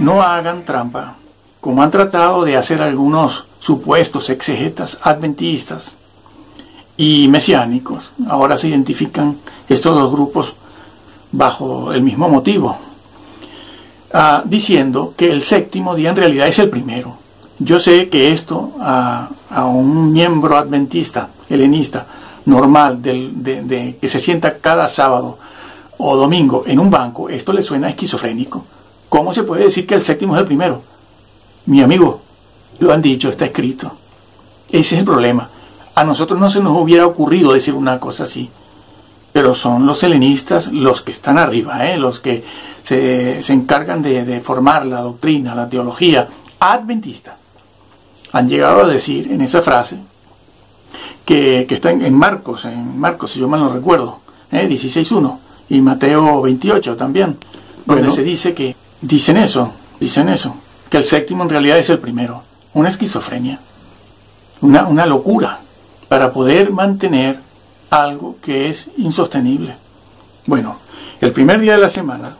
no hagan trampa, como han tratado de hacer algunos supuestos exegetas adventistas y mesiánicos. Ahora se identifican estos dos grupos bajo el mismo motivo, ah, diciendo que el séptimo día en realidad es el primero. Yo sé que esto a, un miembro adventista, helenista, normal, que se sienta cada sábado o domingo en un banco, esto le suena esquizofrénico. ¿Cómo se puede decir que el séptimo es el primero? Mi amigo, lo han dicho, está escrito. Ese es el problema. A nosotros no se nos hubiera ocurrido decir una cosa así. Pero son los helenistas los que están arriba, ¿eh? los que se, encargan de, de formar la doctrina, la teología adventista han llegado a decir en esa frase que, está en, Marcos, en Marcos, si yo mal no recuerdo, ¿eh? 16.1 y Mateo 28 también, donde se dice que dicen eso, dicen eso, que el séptimo en realidad es el primero, una esquizofrenia, una, una locura para poder mantener algo que es insostenible. Bueno, el primer día de la semana,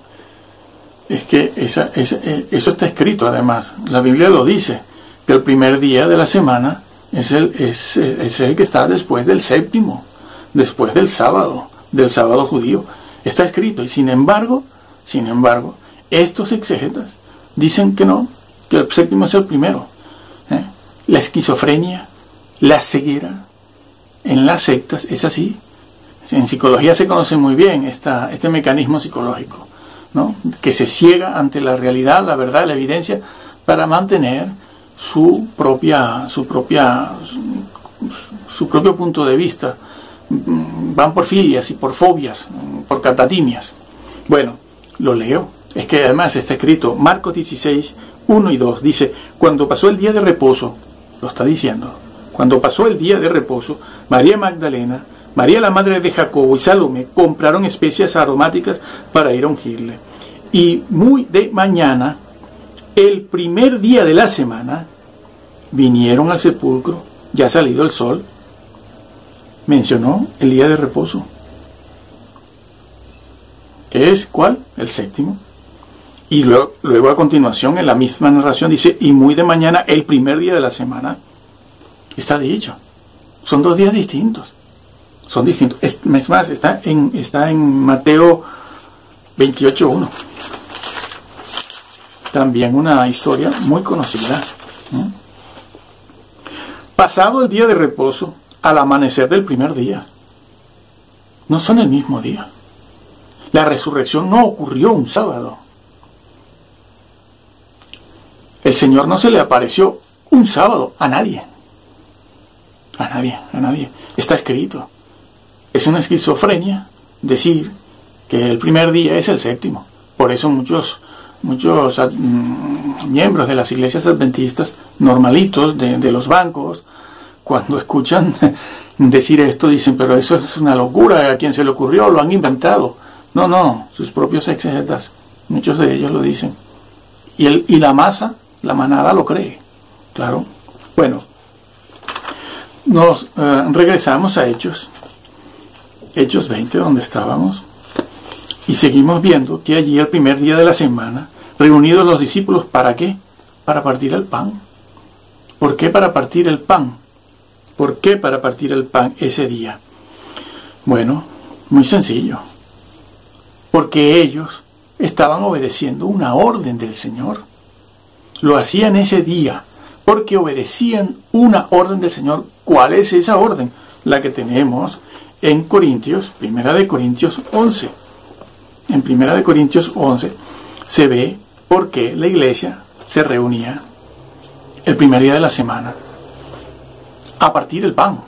es que esa, eh, eso está escrito además, la Biblia lo dice, el primer día de la semana es el, es, el que está después del séptimo, después del sábado, del sábado judío. Está escrito y sin embargo, sin embargo, estos exegetas dicen que no, que el séptimo es el primero. ¿eh? La esquizofrenia, la ceguera en las sectas es así. En psicología se conoce muy bien esta, este mecanismo psicológico, ¿no? que se ciega ante la realidad, la verdad, la evidencia, para mantener su propia, su propia, su, propio punto de vista. Van por filias y por fobias, por catatimias. Bueno, lo leo. Es que además está escrito Marcos 16, 1 y 2. Dice, cuando pasó el día de reposo, lo está diciendo, cuando pasó el día de reposo, María Magdalena, María la madre de Jacobo y Salome compraron especias aromáticas para ir a ungirle. Y muy de mañana, el primer día de la semana, vinieron al sepulcro, ya ha salido el sol, mencionó el día de reposo. ¿Qué es? ¿Cuál? El séptimo. Y luego, a continuación, en la misma narración, dice, y muy de mañana, el primer día de la semana. Está dicho. Son dos días distintos. Son distintos. Es más, está en, está en Mateo 28.1 también una historia muy conocida. Pasado el día de reposo, al amanecer del primer día. No son el mismo día. La resurrección no ocurrió un sábado. El Señor no se le apareció un sábado a nadie. A nadie, a nadie. Está escrito. Es una esquizofrenia decir que el primer día es el séptimo. Por eso muchos muchos mm, miembros de las iglesias adventistas normalitos de, los bancos, cuando escuchan decir esto, dicen, pero eso es una locura, a quien se le ocurrió, lo han inventado. No, no, sus propios exegetas, muchos de ellos lo dicen. Y, el, y la masa, la manada lo cree, claro. Bueno, nos eh, regresamos a Hechos, Hechos 20, donde estábamos. Y seguimos viendo que allí el primer día de la semana, reunidos los discípulos, ¿para qué? Para partir el pan. ¿Por qué para partir el pan? ¿Por qué para partir el pan ese día? Bueno, muy sencillo. Porque ellos estaban obedeciendo una orden del Señor. Lo hacían ese día porque obedecían una orden del Señor. ¿Cuál es esa orden? La que tenemos en Corintios, primera de Corintios 11 en Primera de Corintios 11 se ve por qué la iglesia se reunía el primer día de la semana a partir del pan.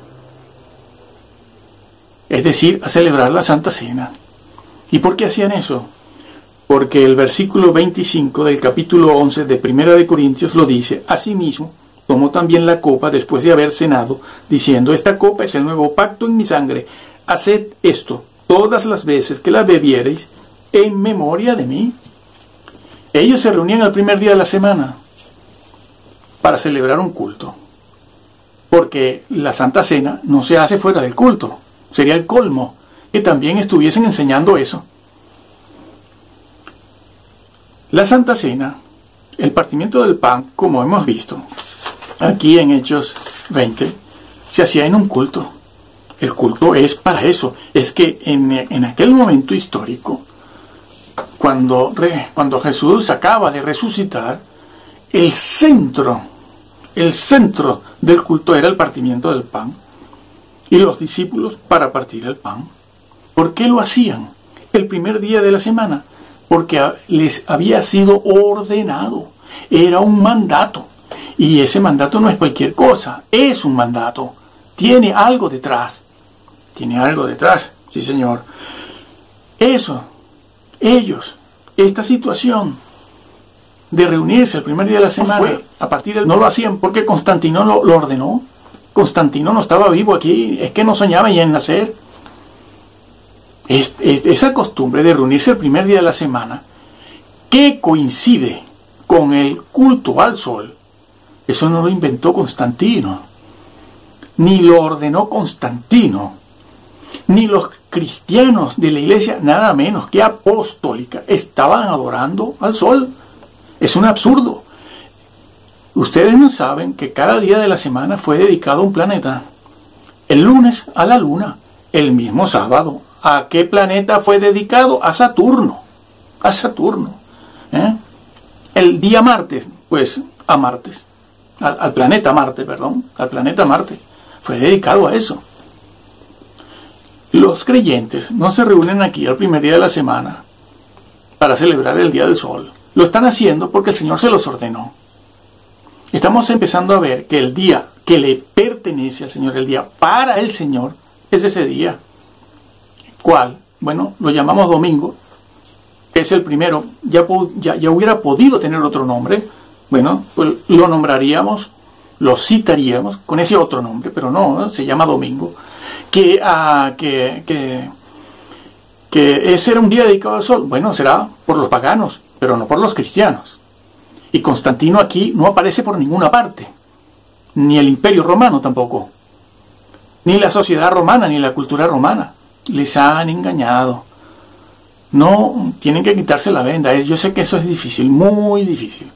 Es decir, a celebrar la Santa Cena. ¿Y por qué hacían eso? Porque el versículo 25 del capítulo 11 de Primera de Corintios lo dice, asimismo, tomó también la copa después de haber cenado, diciendo, esta copa es el nuevo pacto en mi sangre, haced esto todas las veces que la bebiereis en memoria de mí. Ellos se reunían el primer día de la semana para celebrar un culto. Porque la Santa Cena no se hace fuera del culto. Sería el colmo que también estuviesen enseñando eso. La Santa Cena El partimiento del pan, como hemos visto aquí en Hechos 20, se hacía en un culto. El culto es para eso. Es que en, aquel momento histórico, cuando, cuando Jesús acaba de resucitar, el centro, el centro del culto era el partimiento del pan. Y los discípulos para partir el pan. ¿Por qué lo hacían? El primer día de la semana. Porque les había sido ordenado. Era un mandato. Y ese mandato no es cualquier cosa, es un mandato. Tiene algo detrás. Tiene algo detrás, sí señor. Eso, ellos, esta situación de reunirse el primer día de la semana, a partir del, no lo hacían porque Constantino lo, ordenó. Constantino no estaba vivo aquí, es que no soñaba ya en nacer. Esa costumbre de reunirse el primer día de la semana, que coincide con el culto al sol, eso no lo inventó Constantino, ni lo ordenó Constantino, ni los cristianos de la iglesia, nada menos que apostólica, estaban adorando al sol. Es un absurdo. Ustedes no saben que cada día de la semana fue dedicado a un planeta. El lunes a la luna, el mismo sábado. ¿A qué planeta fue dedicado? A Saturno. A Saturno. ¿eh? El día martes, pues a Martes. Al, al planeta Marte, perdón. Al planeta Marte. Fue dedicado a eso. Los creyentes no se reúnen aquí al primer día de la semana para celebrar el Día del Sol. Lo están haciendo porque el Señor se los ordenó. Estamos empezando a ver que el día que le pertenece al Señor, el día para el Señor, es ese día. ¿Cuál? Bueno, lo llamamos domingo. Es el primero. Ya, ya, ya hubiera podido tener otro nombre. Bueno, pues lo nombraríamos, lo citaríamos con ese otro nombre, pero no, se llama domingo que, uh, que, que, que ese era un día dedicado al sol. Bueno, será por los paganos, pero no por los cristianos. Y Constantino aquí no aparece por ninguna parte, ni el imperio romano tampoco, ni la sociedad romana, ni la cultura romana. Les han engañado. No, tienen que quitarse la venda. Yo sé que eso es difícil, muy difícil.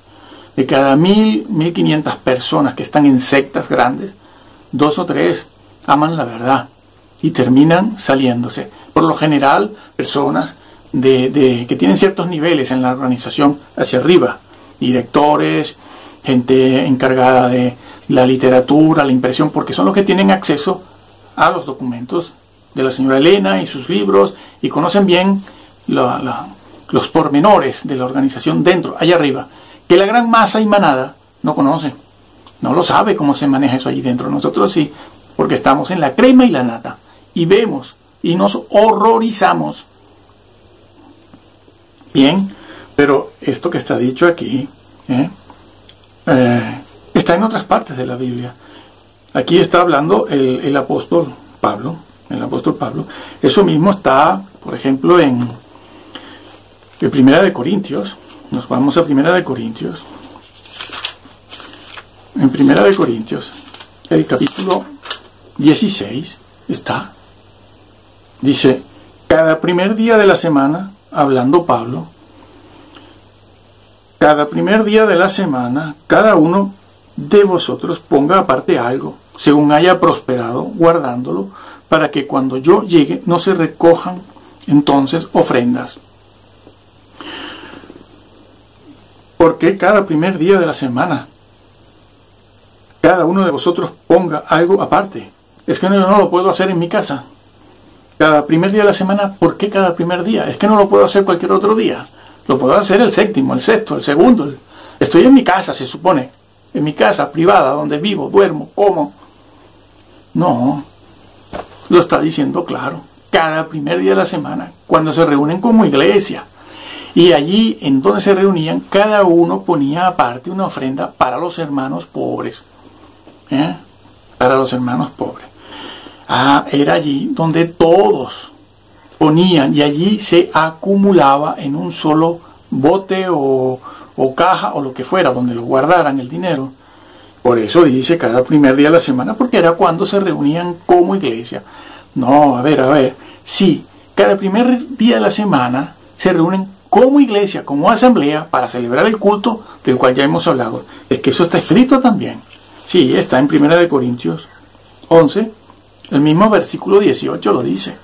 De cada mil, mil quinientas personas que están en sectas grandes, dos o tres aman la verdad y terminan saliéndose. Por lo general, personas de, que tienen ciertos niveles en la organización hacia arriba, directores, gente encargada de la literatura, la impresión, porque son los que tienen acceso a los documentos de la señora Elena y sus libros y conocen bien los pormenores de la organización dentro, allá arriba, que la gran masa y manada no conoce, no lo sabe cómo se maneja eso allí dentro. Nosotros sí, porque estamos en la crema y la nata y vemos y nos horrorizamos. Bien, pero esto que está dicho aquí ¿eh? Eh, está en otras partes de la Biblia. Aquí está hablando el, apóstol Pablo, el apóstol Pablo. Eso mismo está, por ejemplo, en, en Primera de Corintios. Nos vamos a Primera de Corintios. En Primera de Corintios, el capítulo 16 está Dice, cada primer día de la semana, hablando Pablo, cada primer día de la semana, cada uno de vosotros ponga aparte algo, según haya prosperado, guardándolo, para que cuando yo llegue no se recojan entonces ofrendas. Porque cada primer día de la semana, cada uno de vosotros ponga algo aparte. Es que no, no lo puedo hacer en mi casa cada primer día de la semana, ¿por qué cada primer día? Es que no lo puedo hacer cualquier otro día. Lo puedo hacer el séptimo, el sexto, el segundo. Estoy en mi casa, se supone. En mi casa privada, donde vivo, duermo, como. No, lo está diciendo claro. Cada primer día de la semana, cuando se reúnen como iglesia. Y allí, en donde se reunían, cada uno ponía aparte una ofrenda para los hermanos pobres. ¿Eh? Para los hermanos pobres. Ah, era allí donde todos ponían y allí se acumulaba en un solo bote o, caja o lo que fuera, donde lo guardaran el dinero. Por eso dice cada primer día de la semana, porque era cuando se reunían como iglesia. No, a ver, a ver, sí, cada primer día de la semana se reúnen como iglesia, como asamblea, para celebrar el culto del cual ya hemos hablado. Es que eso está escrito también. Sí, está en 1 Corintios 11, el mismo versículo 18 lo dice.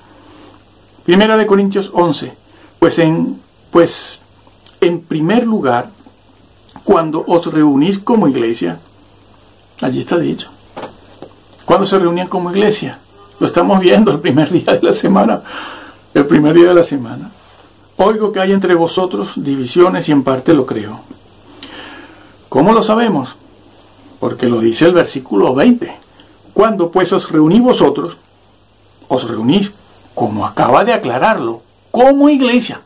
Primera de Corintios 11. Pues en, pues en primer lugar, cuando os reunís como iglesia, allí está dicho. Cuando se reunían como iglesia, lo estamos viendo el primer día de la semana. El primer día de la semana. Oigo que hay entre vosotros divisiones y en parte lo creo. ¿Cómo lo sabemos? Porque lo dice el versículo 20. Cuando pues os reunís vosotros, os reunís como acaba de aclararlo, como iglesia.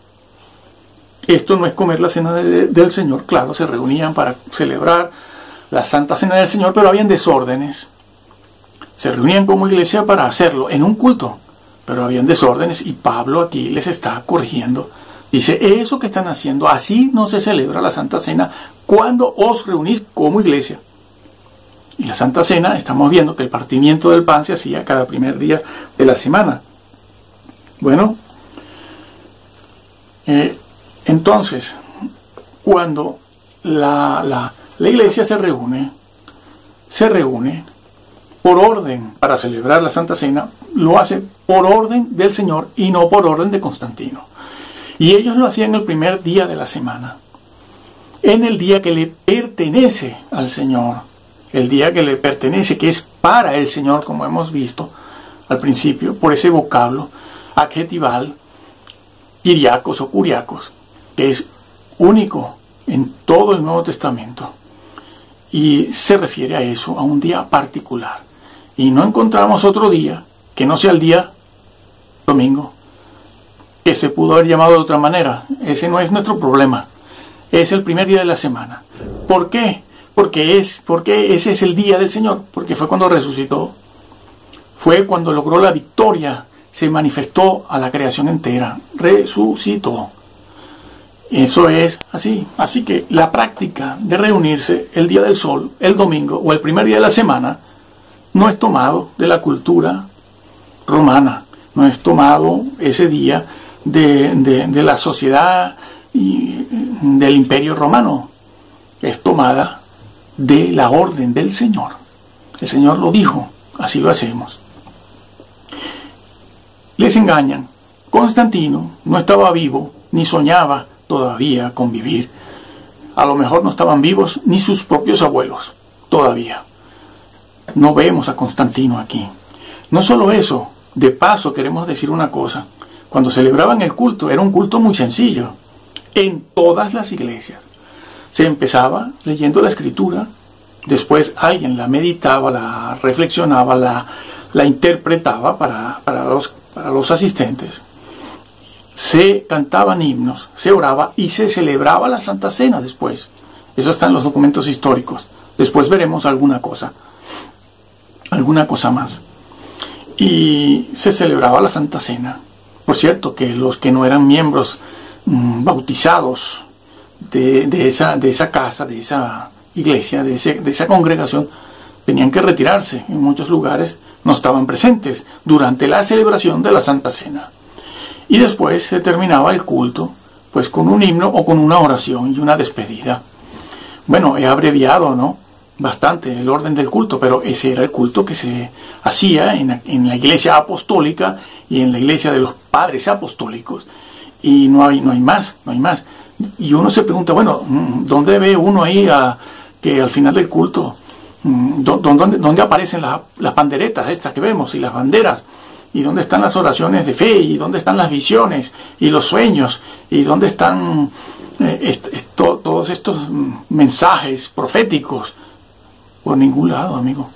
Esto no es comer la cena del Señor, claro, se reunían para celebrar la Santa Cena del Señor, pero habían desórdenes. Se reunían como iglesia para hacerlo en un culto, pero habían desórdenes y Pablo aquí les está corrigiendo. Dice, eso que están haciendo, así no se celebra la Santa Cena cuando os reunís como iglesia. Y la Santa Cena, estamos viendo que el partimiento del pan se hacía cada primer día de la semana. Bueno, eh, entonces, cuando la, la, la iglesia se reúne, se reúne por orden para celebrar la Santa Cena, lo hace por orden del Señor y no por orden de Constantino. Y ellos lo hacían el primer día de la semana, en el día que le pertenece al Señor, el día que le pertenece, que es para el Señor, como hemos visto al principio, por ese vocablo, adjetival, kiriakos o curiacos, que es único en todo el Nuevo Testamento. Y se refiere a eso, a un día particular. Y no encontramos otro día que no sea el día domingo, que se pudo haber llamado de otra manera. Ese no es nuestro problema. Es el primer día de la semana. ¿Por qué? Porque es, porque ese es el día del Señor, porque fue cuando resucitó. Fue cuando logró la victoria se manifestó a la creación entera, resucitó. Eso es así. Así que la práctica de reunirse el día del sol, el domingo o el primer día de la semana, no es tomado de la cultura romana, no es tomado ese día de, de la sociedad y del imperio romano, es tomada de la orden del Señor. El Señor lo dijo, así lo hacemos les engañan. Constantino no estaba vivo ni soñaba todavía con vivir. A lo mejor no estaban vivos ni sus propios abuelos todavía. No vemos a Constantino aquí. No solo eso, de paso queremos decir una cosa. Cuando celebraban el culto era un culto muy sencillo. En todas las iglesias. Se empezaba leyendo la escritura, después alguien la meditaba, la reflexionaba, la, la interpretaba para, para los para los asistentes, se cantaban himnos, se oraba y se celebraba la Santa Cena después. Eso está en los documentos históricos. Después veremos alguna cosa, alguna cosa más. Y se celebraba la Santa Cena. Por cierto, que los que no eran miembros mm, bautizados de, esa, de esa casa, de esa iglesia, de, de esa congregación, tenían que retirarse en muchos lugares no estaban presentes durante la celebración de la Santa Cena. Y después se terminaba el culto, pues con un himno o con una oración y una despedida. Bueno, he abreviado, ¿no? Bastante el orden del culto, pero ese era el culto que se hacía en, en la iglesia apostólica y en la iglesia de los padres apostólicos. Y no hay, no hay más, no hay más. Y uno se pregunta, bueno, ¿dónde ve uno ahí a, que al final del culto Mm, ¿Dónde, aparecen las panderetas estas que vemos y las banderas? ¿Y dónde están las oraciones de fe? ¿Y dónde están las visiones y los sueños? ¿Y dónde están eh, todos estos mm, mensajes proféticos? Por ningún lado, amigo.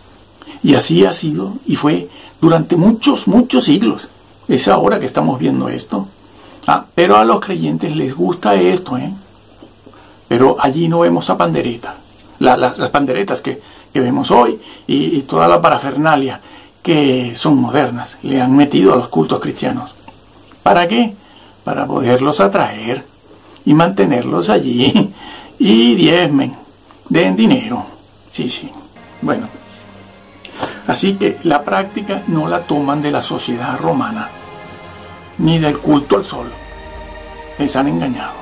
Y así ha sido y fue durante muchos, muchos siglos. Es ahora que estamos viendo esto. Ah, pero a los creyentes les gusta esto, ¿eh? Pero allí no vemos a pandereta. las panderetas que que vemos hoy y, toda la parafernalia que son modernas, le han metido a los cultos cristianos. ¿Para qué? Para poderlos atraer y mantenerlos allí y diezmen, den dinero. Sí, sí. Bueno, así que la práctica no la toman de la sociedad romana, ni del culto al sol. Les han engañado.